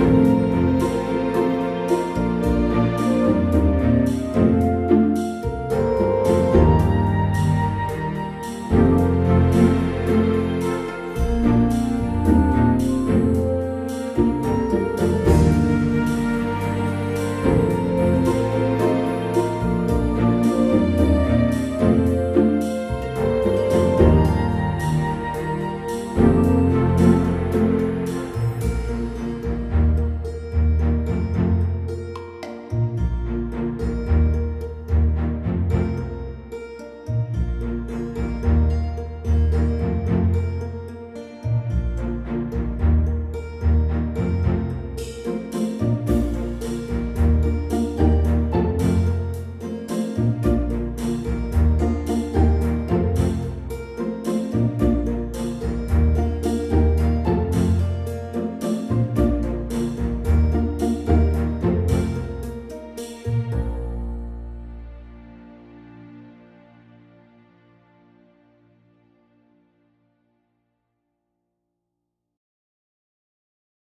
Música